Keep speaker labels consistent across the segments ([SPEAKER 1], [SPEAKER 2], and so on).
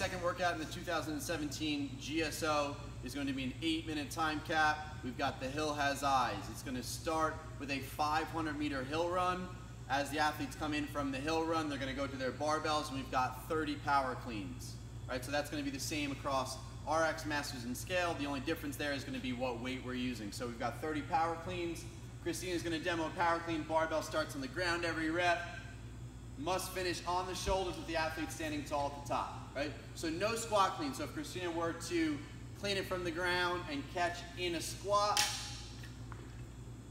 [SPEAKER 1] second workout in the 2017 GSO is going to be an eight minute time cap. We've got the hill has eyes. It's going to start with a 500 meter hill run. As the athletes come in from the hill run, they're going to go to their barbells and we've got 30 power cleans. Right, so that's going to be the same across RX Masters and Scale. The only difference there is going to be what weight we're using. So we've got 30 power cleans. Christina is going to demo power clean. Barbell starts on the ground every rep. Must finish on the shoulders with the athlete standing tall at the top, right? So no squat clean. So if Christina were to clean it from the ground and catch in a squat,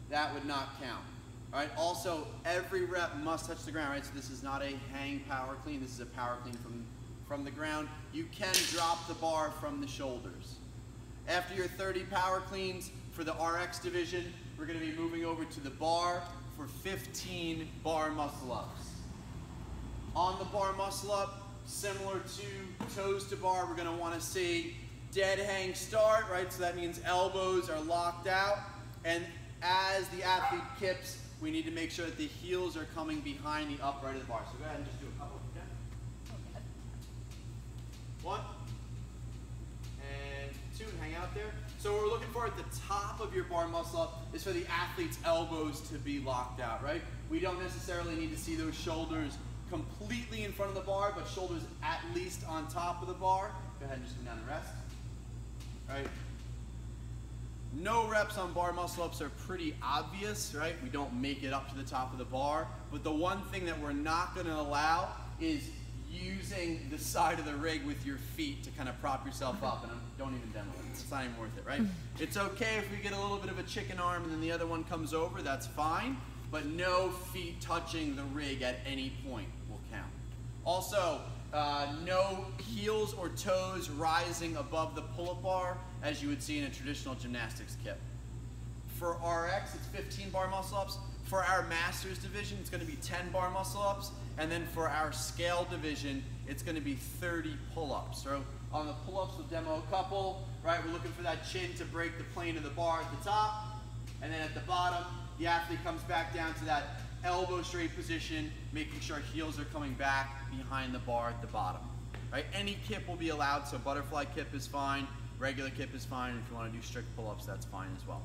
[SPEAKER 1] that would not count. All right, also every rep must touch the ground, right? So this is not a hang power clean, this is a power clean from, from the ground. You can drop the bar from the shoulders. After your 30 power cleans for the RX division, we're gonna be moving over to the bar for 15 bar muscle ups. On the bar muscle up, similar to toes to bar, we're gonna wanna see dead hang start, right? So that means elbows are locked out. And as the athlete kips, we need to make sure that the heels are coming behind the upright of the bar. So go ahead and just do a couple. Okay? One. And two, hang out there. So what we're looking for at the top of your bar muscle up is for the athlete's elbows to be locked out, right? We don't necessarily need to see those shoulders completely in front of the bar, but shoulders at least on top of the bar. Go ahead and just come down and rest. Right? No reps on bar muscle ups are pretty obvious, right? We don't make it up to the top of the bar. But the one thing that we're not gonna allow is using the side of the rig with your feet to kind of prop yourself up. And I'm, don't even demo it. It's not even worth it, right? It's okay if we get a little bit of a chicken arm and then the other one comes over, that's fine. But no feet touching the rig at any point. Also, uh, no heels or toes rising above the pull-up bar as you would see in a traditional gymnastics kip. For RX, it's 15 bar muscle ups. For our masters division, it's gonna be 10 bar muscle ups. And then for our scale division, it's gonna be 30 pull-ups. So on the pull-ups, we'll demo a couple, right? We're looking for that chin to break the plane of the bar at the top. And then at the bottom, the athlete comes back down to that elbow straight position, making sure heels are coming back behind the bar at the bottom. Right? Any kip will be allowed, so butterfly kip is fine, regular kip is fine. If you want to do strict pull-ups, that's fine as well.